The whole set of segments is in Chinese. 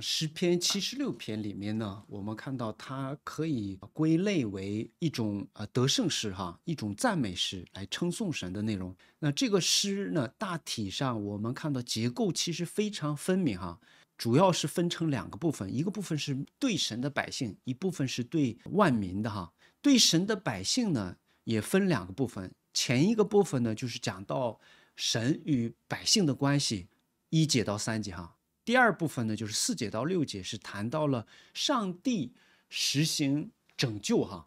诗篇七十六篇里面呢，我们看到它可以归类为一种呃得胜诗哈，一种赞美诗来称颂神的内容。那这个诗呢，大体上我们看到结构其实非常分明哈，主要是分成两个部分，一个部分是对神的百姓，一部分是对万民的哈。对神的百姓呢，也分两个部分，前一个部分呢就是讲到神与百姓的关系，一节到三节哈。第二部分呢，就是四节到六节，是谈到了上帝实行拯救，哈，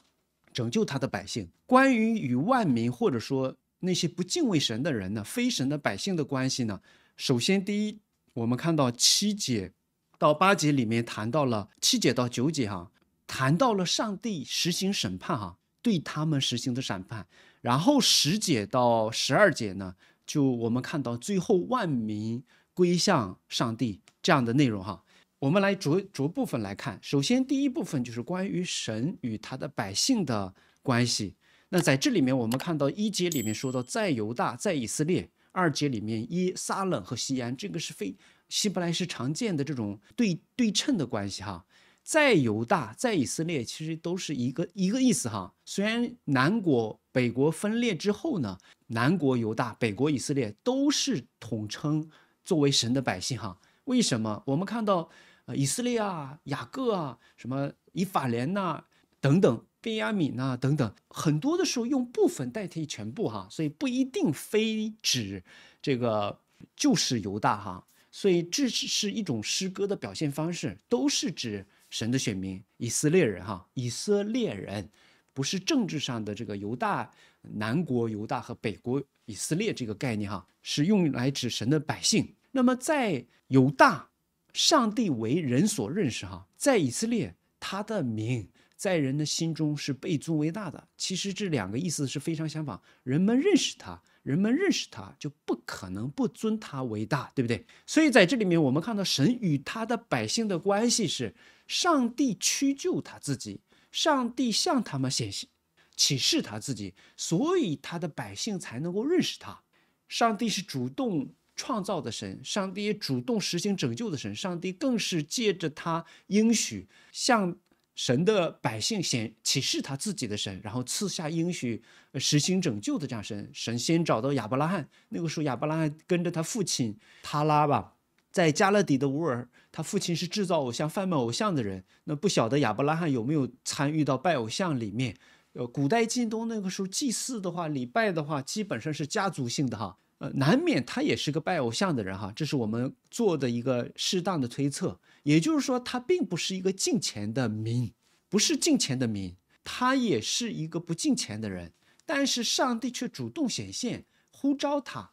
拯救他的百姓。关于与万民或者说那些不敬畏神的人呢，非神的百姓的关系呢，首先第一，我们看到七节到八节里面谈到了七节到九节，哈，谈到了上帝实行审判，哈，对他们实行的审判。然后十节到十二节呢，就我们看到最后万民。归向上帝这样的内容哈，我们来逐逐部分来看。首先，第一部分就是关于神与他的百姓的关系。那在这里面，我们看到一节里面说到在犹大，在以色列；二节里面耶撒冷和西安，这个是非希伯来是常见的这种对对称的关系哈。在犹大，在以色列，其实都是一个一个意思哈。虽然南国北国分裂之后呢，南国犹大，北国以色列都是统称。作为神的百姓，哈，为什么我们看到，呃，以色列啊、雅各啊、什么以法莲呐等等、便雅悯呐等等，很多的时候用部分代替全部，哈，所以不一定非指这个就是犹大，哈，所以这是一种诗歌的表现方式，都是指神的选民以色列人，哈，以色列人不是政治上的这个犹大。南国犹大和北国以色列这个概念，哈，是用来指神的百姓。那么在犹大，上帝为人所认识，哈，在以色列，他的名在人的心中是被尊为大的。其实这两个意思是非常相反。人们认识他，人们认识他，就不可能不尊他为大，对不对？所以在这里面，我们看到神与他的百姓的关系是：上帝屈就他自己，上帝向他们显现。启示他自己，所以他的百姓才能够认识他。上帝是主动创造的神，上帝主动实行拯救的神，上帝更是借着他应许向神的百姓显启示他自己的神，然后赐下应许实行拯救的这样神。神先找到亚伯拉罕，那个时候亚伯拉罕跟着他父亲他拉吧，在加勒底的乌尔，他父亲是制造偶像、贩卖偶像的人。那不晓得亚伯拉罕有没有参与到拜偶像里面？呃，古代近东那个时候祭祀的话，礼拜的话，基本上是家族性的哈，呃，难免他也是个拜偶像的人哈，这是我们做的一个适当的推测。也就是说，他并不是一个敬虔的民，不是敬虔的民，他也是一个不敬虔的人。但是上帝却主动显现，呼召他，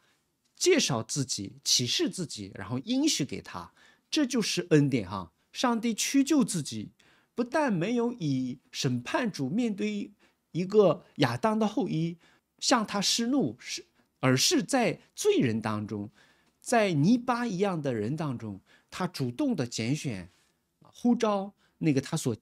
介绍自己，启示自己，然后应许给他，这就是恩典哈。上帝屈就自己，不但没有以审判主面对。一个亚当的后裔向他施怒，是而是在罪人当中，在泥巴一样的人当中，他主动的拣选、呼召那个他所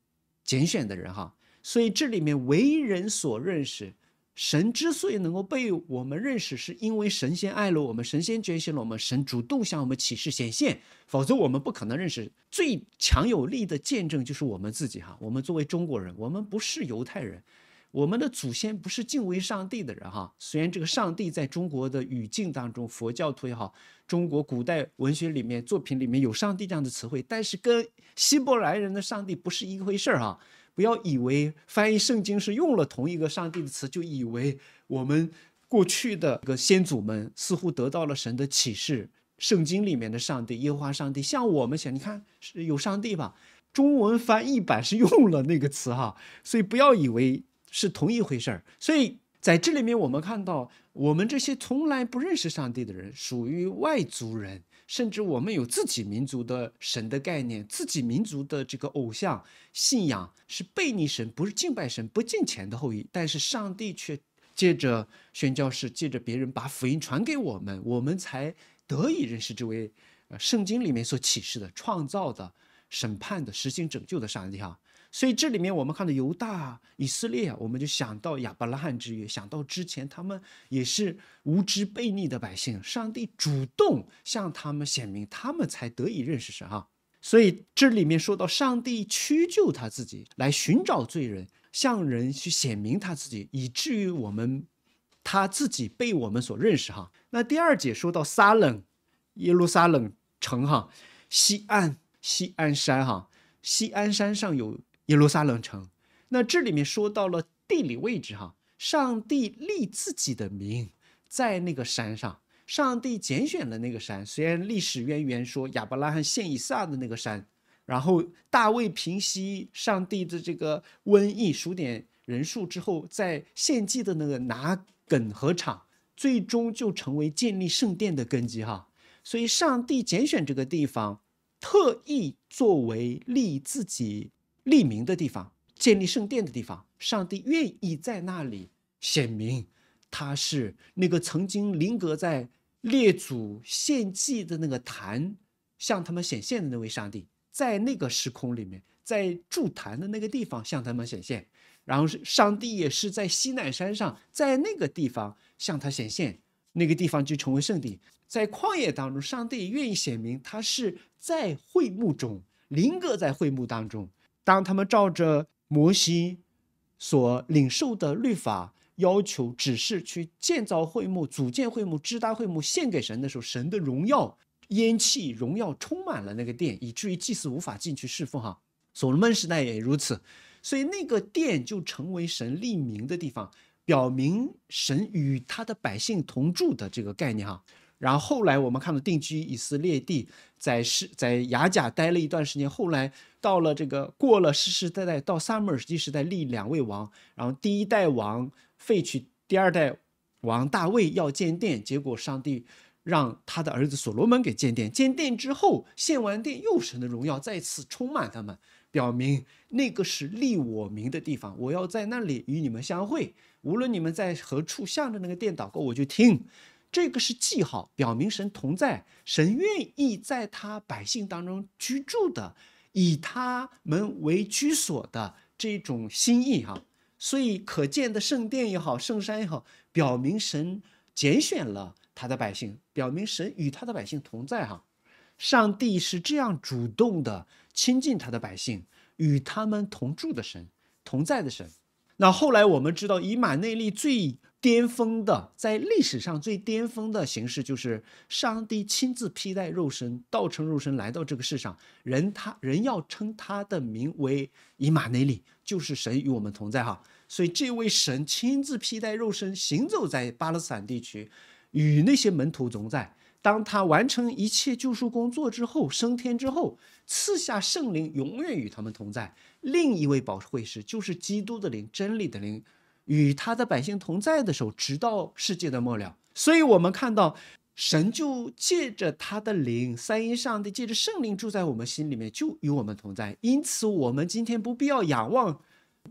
拣选的人哈。所以这里面为人所认识，神之所以能够被我们认识，是因为神仙爱了我们，神仙觉醒了我们，神主动向我们启示显现，否则我们不可能认识。最强有力的见证就是我们自己哈。我们作为中国人，我们不是犹太人。我们的祖先不是敬畏上帝的人哈，虽然这个上帝在中国的语境当中，佛教徒也好，中国古代文学里面作品里面有上帝这样的词汇，但是跟希伯来人的上帝不是一回事儿哈。不要以为翻译圣经是用了同一个上帝的词，就以为我们过去的这个先祖们似乎得到了神的启示，圣经里面的上帝耶和华上帝像我们想，你看是有上帝吧？中文翻译版是用了那个词哈，所以不要以为。是同一回事儿，所以在这里面，我们看到我们这些从来不认识上帝的人，属于外族人，甚至我们有自己民族的神的概念，自己民族的这个偶像信仰是背逆神，不是敬拜神，不敬虔的后裔。但是上帝却借着宣教士，借着别人把福音传给我们，我们才得以认识这位圣经里面所启示的创造的、审判的、实行拯救的上帝哈。所以这里面我们看到犹大、以色列啊，我们就想到亚伯拉罕之约，想到之前他们也是无知悖逆的百姓，上帝主动向他们显明，他们才得以认识神哈。所以这里面说到上帝屈就他自己，来寻找罪人，向人去显明他自己，以至于我们他自己被我们所认识哈。那第二节说到撒冷，耶路撒冷城哈，西岸西安山哈，西安山上有耶路撒冷城。那这里面说到了地理位置哈，上帝立自己的名在那个山上。上帝拣选了那个山，虽然历史渊源说亚伯拉罕献以撒的那个山，然后大卫平息上帝的这个瘟疫，数点人数之后，在献祭的那个拿梗禾场，最终就成为建立圣殿的根基哈。所以，上帝拣选这个地方，特意作为立自己立名的地方，建立圣殿的地方。上帝愿意在那里显明。他是那个曾经临格在列祖献祭的那个坛向他们显现的那位上帝，在那个时空里面，在筑坛的那个地方向他们显现，然后是上帝也是在西奈山上，在那个地方向他显现，那个地方就成为圣地。在旷野当中，上帝愿意显明他是在会幕中临格在会幕当中，当他们照着摩西所领受的律法。要求指示去建造会幕、组建会幕、支搭会幕，献给神的时候，神的荣耀、烟气、荣耀充满了那个殿，以至于祭司无法进去侍奉。哈，所罗门时代也如此，所以那个殿就成为神立名的地方，表明神与他的百姓同住的这个概念。哈，然后后来我们看到定居以色列地，在是在雅甲待了一段时间，后来到了这个过了世世代代，到撒母耳时期时代立两位王，然后第一代王。废去第二代王大卫要建殿，结果上帝让他的儿子所罗门给建殿。建殿之后，献完殿，又神的荣耀再次充满他们，表明那个是立我名的地方。我要在那里与你们相会，无论你们在何处向着那个殿祷告，我就听。这个是记号，表明神同在，神愿意在他百姓当中居住的，以他们为居所的这种心意哈。所以可见的圣殿也好，圣山也好，表明神拣选了他的百姓，表明神与他的百姓同在。哈，上帝是这样主动的亲近他的百姓，与他们同住的神，同在的神。那后来我们知道，以马内利最巅峰的，在历史上最巅峰的形式，就是上帝亲自披戴肉身，道成肉身来到这个世上，人他人要称他的名为以马内利，就是神与我们同在。哈。所以，这位神亲自披戴肉身，行走在巴勒斯坦地区，与那些门徒同在。当他完成一切救赎工作之后，升天之后，赐下圣灵，永远与他们同在。另一位保会师就是基督的灵，真理的灵，与他的百姓同在的时候，直到世界的末了。所以，我们看到神就借着他的灵，三一上帝借着圣灵住在我们心里面，就与我们同在。因此，我们今天不必要仰望。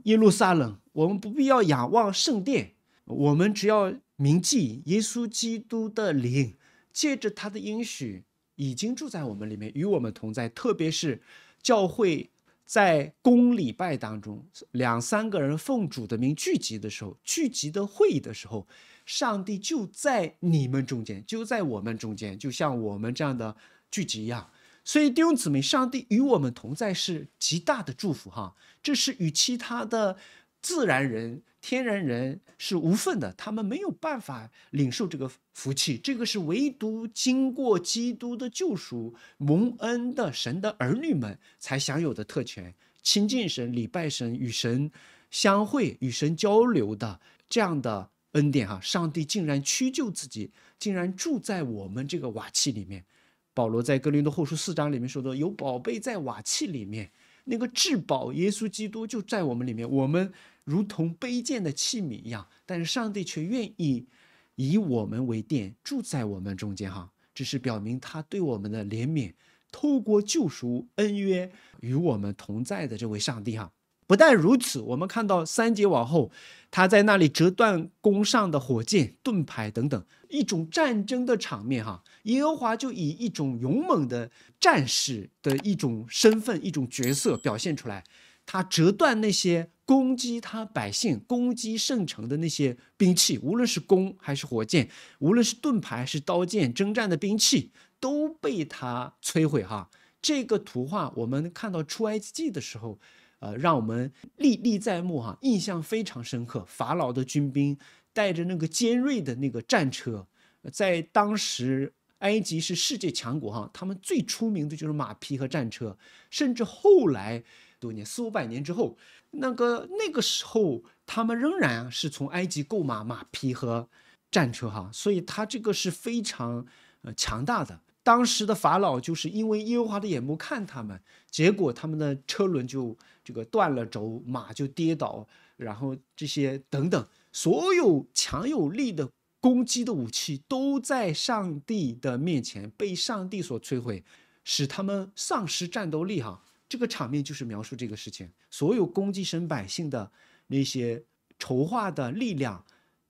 耶路撒冷，我们不必要仰望圣殿，我们只要铭记耶稣基督的灵，借着他的应许，已经住在我们里面，与我们同在。特别是教会在公礼拜当中，两三个人奉主的名聚集的时候，聚集的会议的时候，上帝就在你们中间，就在我们中间，就像我们这样的聚集一样。所以弟兄姊妹，上帝与我们同在是极大的祝福哈，这是与其他的自然人、天然人是无份的，他们没有办法领受这个福气，这个是唯独经过基督的救赎、蒙恩的神的儿女们才享有的特权，亲近神、礼拜神、与神相会、与神交流的这样的恩典哈，上帝竟然屈就自己，竟然住在我们这个瓦器里面。保罗在哥林多后书四章里面说的：“有宝贝在瓦器里面，那个至宝耶稣基督就在我们里面。我们如同卑贱的器皿一样，但是上帝却愿意以我们为殿，住在我们中间。哈，这是表明他对我们的怜悯，透过救赎恩约与我们同在的这位上帝。哈。”不但如此，我们看到三节往后，他在那里折断弓上的火箭、盾牌等等，一种战争的场面。哈，耶和华就以一种勇猛的战士的一种身份、一种角色表现出来。他折断那些攻击他百姓、攻击圣城的那些兵器，无论是弓还是火箭，无论是盾牌还是刀剑，征战的兵器都被他摧毁。哈。这个图画我们看到出埃及记的时候，呃，让我们历历在目哈，印象非常深刻。法老的军兵带着那个尖锐的那个战车，在当时埃及是世界强国哈，他们最出名的就是马匹和战车，甚至后来多年四五百年之后，那个那个时候他们仍然是从埃及购买马匹和战车哈，所以他这个是非常呃强大的。当时的法老就是因为耶和华的眼目看他们，结果他们的车轮就这个断了轴，马就跌倒，然后这些等等，所有强有力的攻击的武器都在上帝的面前被上帝所摧毁，使他们丧失战斗力。哈，这个场面就是描述这个事情，所有攻击神百姓的那些筹划的力量、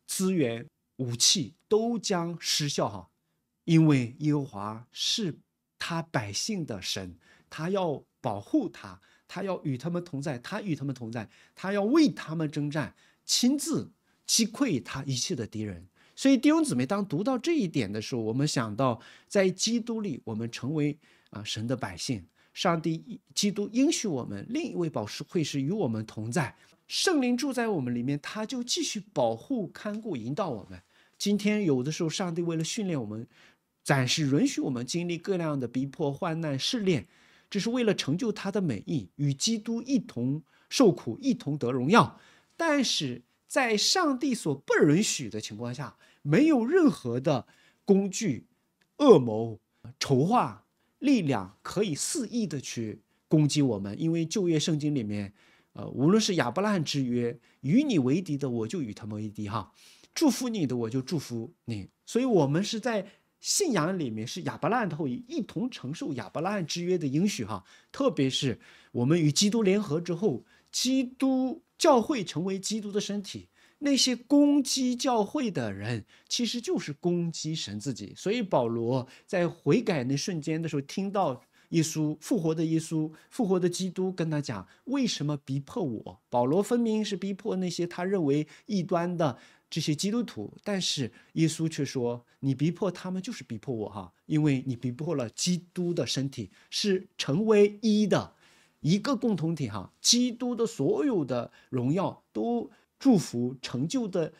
资源、武器都将失效。哈。因为耶和华是他百姓的神，他要保护他，他要与他们同在，他与他们同在，他要为他们征战，亲自击溃他一切的敌人。所以弟兄姊妹，当读到这一点的时候，我们想到在基督里，我们成为啊神的百姓，上帝基督应许我们另一位保师会是与我们同在，圣灵住在我们里面，他就继续保护、看顾、引导我们。今天有的时候，上帝为了训练我们。暂时允许我们经历各样的逼迫、患难、试炼，这是为了成就他的美意，与基督一同受苦，一同得荣耀。但是在上帝所不允许的情况下，没有任何的工具、恶谋、筹划、力量可以肆意的去攻击我们。因为旧约圣经里面，呃，无论是亚伯拉罕之约，与你为敌的，我就与他们为敌；哈，祝福你的，我就祝福你。所以，我们是在。信仰里面是亚伯拉罕的后裔一同承受亚伯拉罕之约的应许哈，特别是我们与基督联合之后，基督教会成为基督的身体，那些攻击教会的人其实就是攻击神自己。所以保罗在悔改那瞬间的时候，听到耶稣复活的耶稣复活的基督跟他讲，为什么逼迫我？保罗分明是逼迫那些他认为异端的。这些基督徒，但是耶稣却说：“你逼迫他们，就是逼迫我哈，因为你逼迫了基督的身体，是成为一的一个共同体哈。基督的所有的荣耀、都祝福、成就的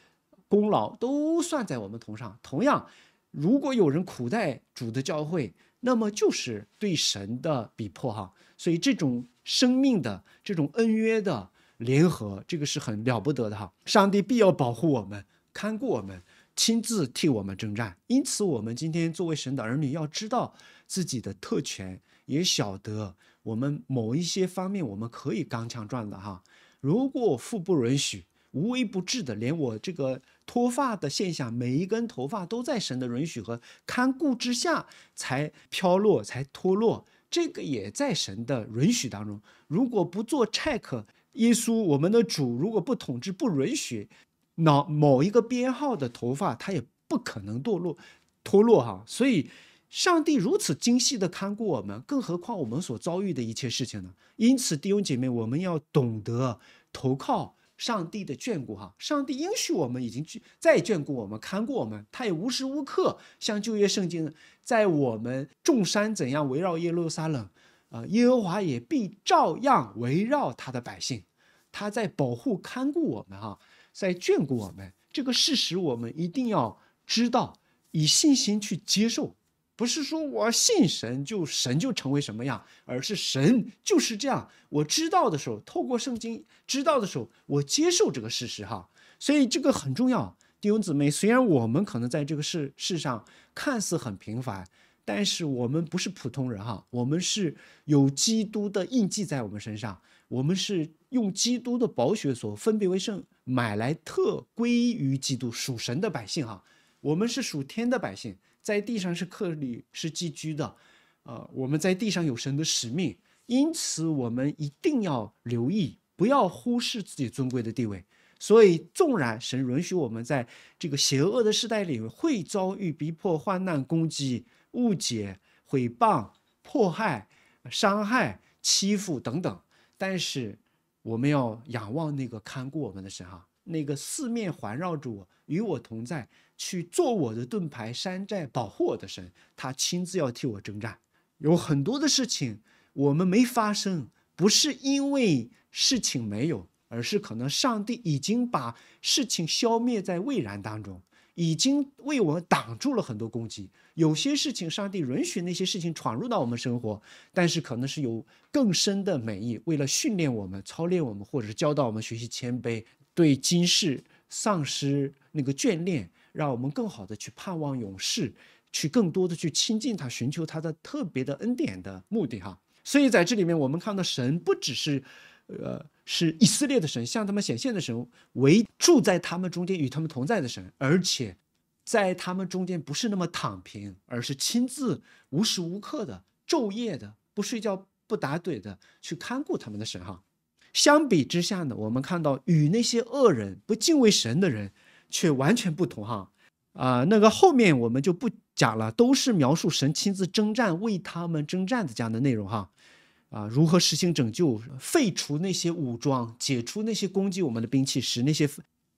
功劳都算在我们头上。同样，如果有人苦待主的教会，那么就是对神的逼迫哈。所以这种生命的、这种恩约的。”联合这个是很了不得的哈，上帝必要保护我们，看顾我们，亲自替我们征战。因此，我们今天作为神的儿女，要知道自己的特权，也晓得我们某一些方面我们可以刚强壮的哈。如果父不允许，无微不至的，连我这个脱发的现象，每一根头发都在神的允许和看顾之下才飘落，才脱落，这个也在神的允许当中。如果不做 check。耶稣，我们的主，如果不统治、不允许，那某一个编号的头发，它也不可能堕落、脱落哈。所以，上帝如此精细的看顾我们，更何况我们所遭遇的一切事情呢？因此，弟兄姐妹，我们要懂得投靠上帝的眷顾哈。上帝应许我们已经去再眷顾我们、看顾我们，他也无时无刻像旧约圣经，在我们众山怎样围绕耶路撒冷。啊，耶和华也必照样围绕他的百姓，他在保护看顾我们哈，在眷顾我们。这个事实我们一定要知道，以信心去接受。不是说我信神就神就成为什么样，而是神就是这样。我知道的时候，透过圣经知道的时候，我接受这个事实哈。所以这个很重要，弟兄姊妹。虽然我们可能在这个世世上看似很平凡。但是我们不是普通人哈，我们是有基督的印记在我们身上，我们是用基督的宝血所分别为圣，买来特归于基督属神的百姓哈，我们是属天的百姓，在地上是客旅是寄居的，呃，我们在地上有神的使命，因此我们一定要留意，不要忽视自己尊贵的地位。所以纵然神允许我们在这个邪恶的时代里会遭遇逼迫、患难、攻击。误解、毁谤、迫害、伤害、欺负等等，但是我们要仰望那个看顾我们的神哈，那个四面环绕着我、与我同在、去做我的盾牌、山寨、保护我的神，他亲自要替我征战。有很多的事情我们没发生，不是因为事情没有，而是可能上帝已经把事情消灭在未然当中，已经为我们挡住了很多攻击。有些事情，上帝允许那些事情闯入到我们生活，但是可能是有更深的美意，为了训练我们、操练我们，或者是教导我们学习谦卑，对今世丧失那个眷恋，让我们更好的去盼望永世。去更多的去亲近他，寻求他的特别的恩典的目的哈。所以在这里面，我们看到神不只是，呃，是以色列的神，向他们显现的神，为住在他们中间与他们同在的神，而且在他们中间不是那么躺平，而是亲自无时无刻的昼夜的不睡觉不打盹的去看顾他们的神哈。相比之下呢，我们看到与那些恶人不敬畏神的人却完全不同哈。啊，那个后面我们就不讲了，都是描述神亲自征战、为他们征战的这样的内容哈。啊，如何实行拯救、废除那些武装、解除那些攻击我们的兵器，使那些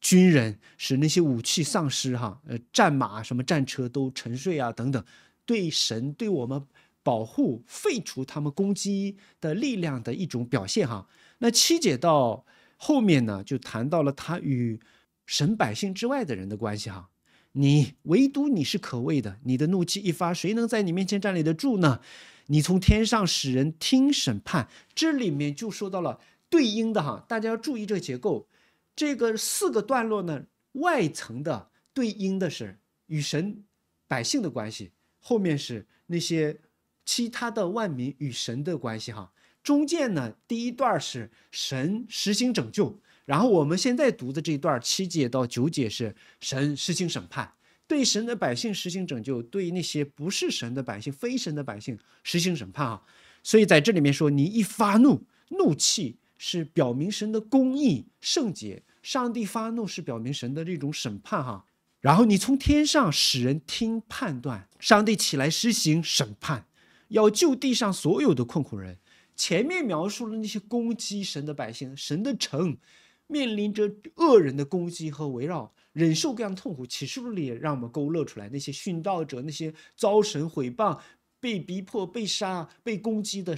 军人、使那些武器丧失哈，呃，战马什么战车都沉睡啊等等，对神对我们保护、废除他们攻击的力量的一种表现哈。那七姐到后面呢，就谈到了他与神百姓之外的人的关系哈。你唯独你是可畏的，你的怒气一发，谁能在你面前站立得住呢？你从天上使人听审判，这里面就说到了对应的哈，大家要注意这个结构。这个四个段落呢，外层的对应的是与神百姓的关系，后面是那些其他的万民与神的关系哈。中间呢，第一段是神实行拯救。然后我们现在读的这一段七节到九节是神实行审判，对神的百姓实行拯救，对那些不是神的百姓、非神的百姓实行审判啊。所以在这里面说，你一发怒，怒气是表明神的公义圣洁，上帝发怒是表明神的这种审判哈。然后你从天上使人听判断，上帝起来实行审判，要救地上所有的困苦人。前面描述了那些攻击神的百姓，神的城。面临着恶人的攻击和围绕，忍受各样痛苦。启示录里让我们勾勒出来那些殉道者，那些遭神毁谤、被逼迫、被杀、被攻击的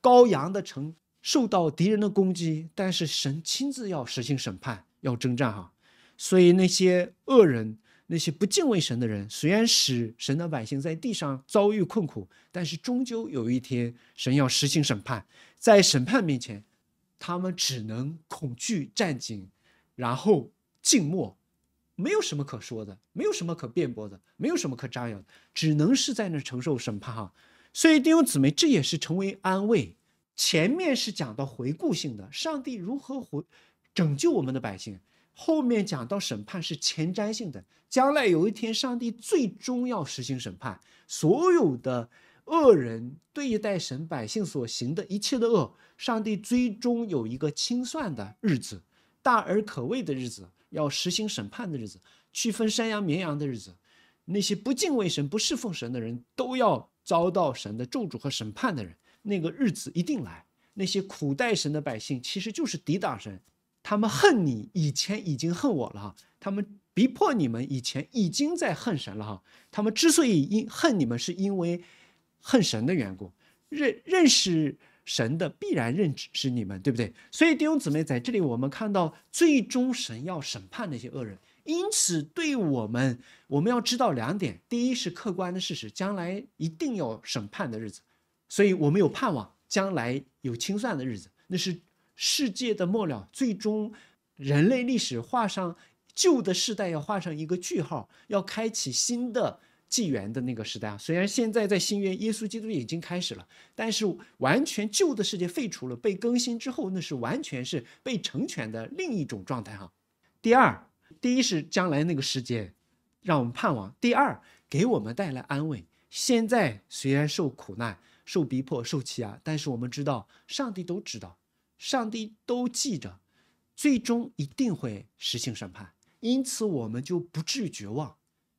羔羊的城，受到敌人的攻击，但是神亲自要实行审判，要征战哈。所以那些恶人、那些不敬畏神的人，虽然使神的百姓在地上遭遇困苦，但是终究有一天神要实行审判，在审判面前。他们只能恐惧战警，然后静默，没有什么可说的，没有什么可辩驳的，没有什么可张扬的，只能是在那承受审判哈。所以弟兄姊妹，这也是成为安慰。前面是讲到回顾性的，上帝如何回拯救我们的百姓；后面讲到审判是前瞻性的，将来有一天上帝最终要实行审判，所有的。恶人对待神百姓所行的一切的恶，上帝最终有一个清算的日子，大而可畏的日子，要实行审判的日子，区分山羊绵羊的日子。那些不敬畏神、不侍奉神的人，都要遭到神的咒诅和审判的人，那个日子一定来。那些苦待神的百姓，其实就是抵挡神，他们恨你，以前已经恨我了哈。他们逼迫你们，以前已经在恨神了哈。他们之所以因恨你们，是因为。恨神的缘故，认认识神的必然认识你们，对不对？所以弟兄姊妹在这里，我们看到最终神要审判那些恶人，因此对我们，我们要知道两点：第一是客观的事实，将来一定要审判的日子，所以我们有盼望，将来有清算的日子，那是世界的末了，最终人类历史画上旧的时代要画上一个句号，要开启新的。纪元的那个时代啊，虽然现在在新约，耶稣基督已经开始了，但是完全旧的世界废除了，被更新之后，那是完全是被成全的另一种状态哈。第二，第一是将来那个时间，让我们盼望；第二，给我们带来安慰。现在虽然受苦难、受逼迫、受欺压，但是我们知道，上帝都知道，上帝都记着，最终一定会实行审判，因此我们就不至于绝望。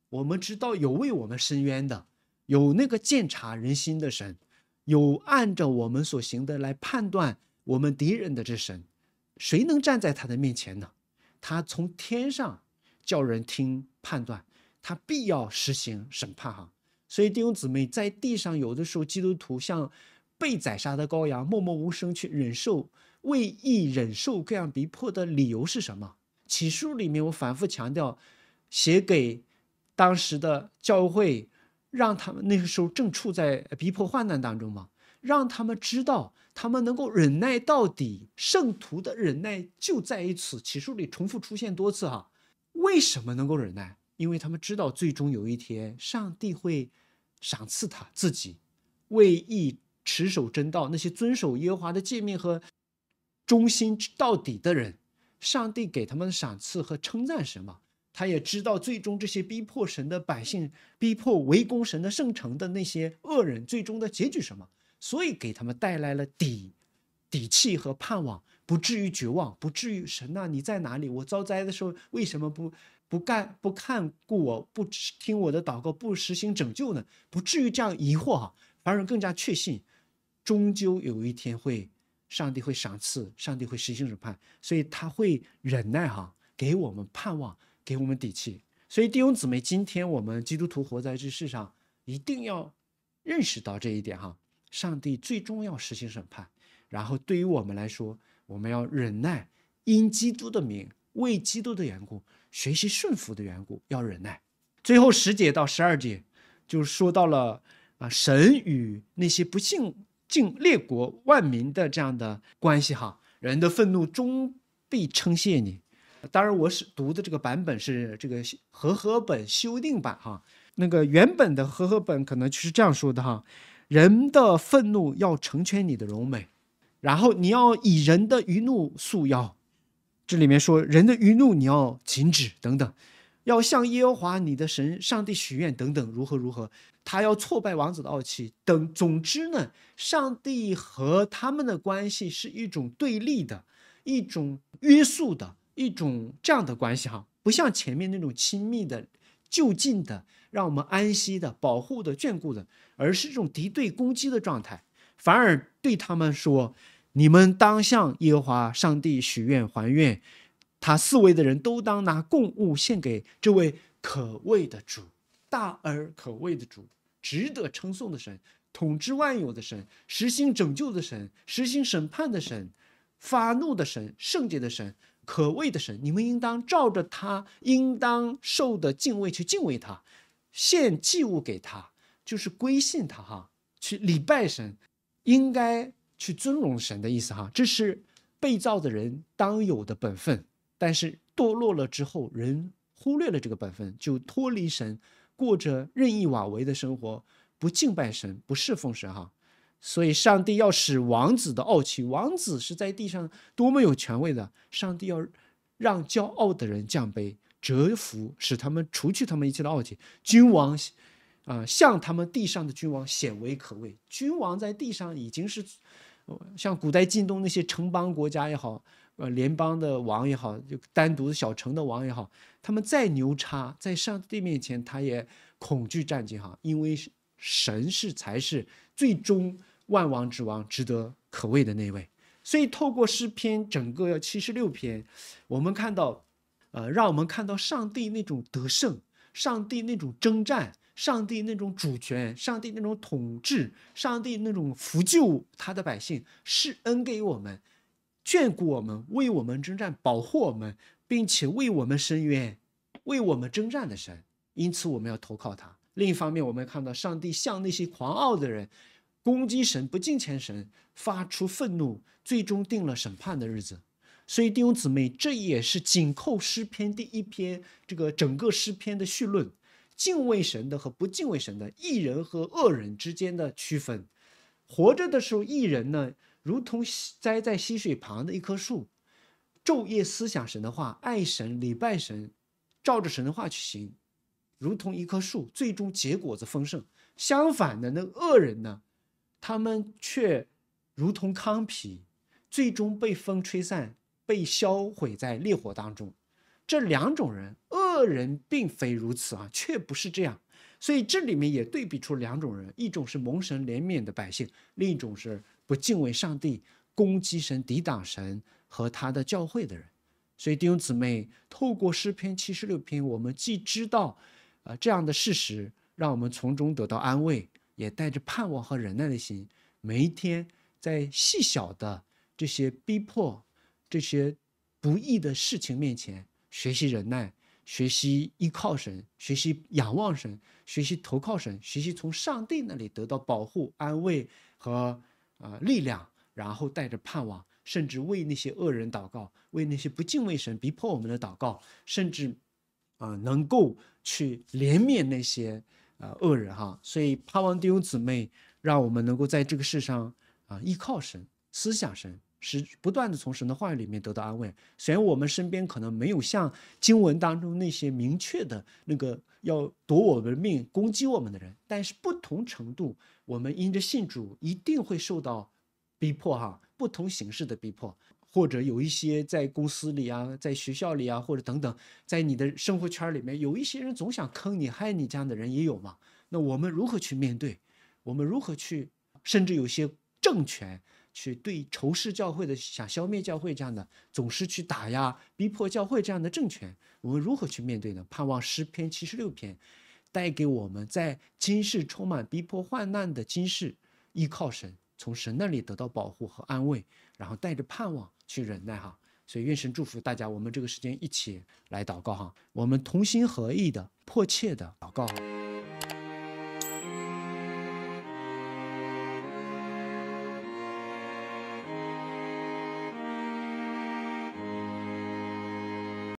我们知道有为我们伸冤的，有那个鉴察人心的神，有按照我们所行的来判断我们敌人的这神，谁能站在他的面前呢？他从天上叫人听判断，他必要实行审判哈。所以弟兄姊妹，在地上有的时候，基督徒像被宰杀的羔羊，默默无声去忍受，为义忍受各样逼迫的理由是什么？启书里面我反复强调，写给当时的教会，让他们那个时候正处在逼迫患难当中嘛，让他们知道，他们能够忍耐到底。圣徒的忍耐就在于此。启书里重复出现多次哈，为什么能够忍耐？因为他们知道，最终有一天，上帝会赏赐他自己为义持守真道，那些遵守耶和华的诫命和忠心到底的人，上帝给他们赏赐和称赞什么？他也知道，最终这些逼迫神的百姓、逼迫围攻神的圣城的那些恶人，最终的结局什么？所以给他们带来了底底气和盼望，不至于绝望，不至于神呐，你在哪里？我遭灾的时候为什么不？不干不看顾我，不听我的祷告，不实行拯救呢？不至于这样疑惑哈，反而更加确信，终究有一天会，上帝会赏赐，上帝会实行审判，所以他会忍耐哈，给我们盼望，给我们底气。所以弟兄姊妹，今天我们基督徒活在这世上，一定要认识到这一点哈，上帝最终要实行审判，然后对于我们来说，我们要忍耐，因基督的名，为基督的缘故。学习顺服的缘故，要忍耐。最后十节到十二节，就说到了啊，神与那些不幸尽列国万民的这样的关系哈。人的愤怒终必称谢你。当然，我是读的这个版本是这个和合本修订版哈。那个原本的和合本可能就是这样说的哈：人的愤怒要成全你的荣美，然后你要以人的愚怒束腰。这里面说人的愚怒你要禁止等等，要向耶和华你的神上帝许愿等等，如何如何，他要挫败王子的傲气等。总之呢，上帝和他们的关系是一种对立的，一种约束的，一种这样的关系哈，不像前面那种亲密的、就近的、让我们安息的、保护的、眷顾的，而是这种敌对攻击的状态，反而对他们说。你们当向耶和华上帝许愿还愿，他四位的人都当拿供物献给这位可畏的主，大而可畏的主，值得称颂的神，统治万有的神，实行拯救的神，实行审判的神，发怒的神，圣洁的神，可畏的神。你们应当照着他应当受的敬畏去敬畏他，献祭物给他，就是归信他哈，去礼拜神，应该。去尊荣神的意思哈，这是被造的人当有的本分。但是堕落了之后，人忽略了这个本分，就脱离神，过着任意妄为的生活，不敬拜神，不侍奉神哈。所以上帝要使王子的傲气，王子是在地上多么有权威的，上帝要让骄傲的人降卑，折服，使他们除去他们一切的傲气。君王啊，像他们地上的君王显为可畏。君王在地上已经是。像古代晋东那些城邦国家也好，呃，联邦的王也好，就单独的小城的王也好，他们再牛叉，在上帝面前，他也恐惧战兢哈，因为神是才是最终万王之王，值得可畏的那位。所以透过诗篇整个七十六篇，我们看到，呃，让我们看到上帝那种得胜，上帝那种征战。上帝那种主权，上帝那种统治，上帝那种扶救他的百姓，施恩给我们，眷顾我们，为我们征战，保护我们，并且为我们伸冤，为我们征战的神。因此，我们要投靠他。另一方面，我们看到上帝向那些狂傲的人、攻击神、不敬虔神发出愤怒，最终定了审判的日子。所以，弟兄姊妹，这也是紧扣诗篇第一篇这个整个诗篇的序论。敬畏神的和不敬畏神的义人和恶人之间的区分，活着的时候，义人呢，如同栽在溪水旁的一棵树，昼夜思想神的话，爱神、礼拜神，照着神的话去行，如同一棵树，最终结果子丰盛。相反的，那恶人呢，他们却如同糠皮，最终被风吹散，被销毁在烈火当中。这两种人，恶人并非如此啊，却不是这样。所以这里面也对比出两种人：一种是蒙神怜悯的百姓，另一种是不敬畏上帝、攻击神、抵挡神和他的教会的人。所以弟兄姊妹，透过诗篇七十六篇，我们既知道，呃这样的事实，让我们从中得到安慰，也带着盼望和忍耐的心，每一天在细小的这些逼迫、这些不易的事情面前学习忍耐，学习依靠神，学习仰望神，学习投靠神，学习从上帝那里得到保护、安慰和啊力量，然后带着盼望。甚至为那些恶人祷告，为那些不敬畏神、逼迫我们的祷告，甚至，啊，能够去怜悯那些啊恶人哈。所以，盼望弟兄姊妹，让我们能够在这个世上啊依靠神、思想神，是不断的从神的话语里面得到安慰。虽然我们身边可能没有像经文当中那些明确的那个要夺我们的命、攻击我们的人，但是不同程度，我们因着信主，一定会受到逼迫哈。不同形式的逼迫，或者有一些在公司里啊，在学校里啊，或者等等，在你的生活圈里面，有一些人总想坑你、害你，这样的人也有嘛？那我们如何去面对？我们如何去？甚至有些政权去对仇视教会的、想消灭教会这样的，总是去打压、逼迫教会这样的政权，我们如何去面对呢？盼望诗篇七十六篇带给我们，在今世充满逼迫患难的今世，依靠神。从神那里得到保护和安慰，然后带着盼望去忍耐哈。所以愿神祝福大家，我们这个时间一起来祷告哈。我们同心合意的、迫切的祷告。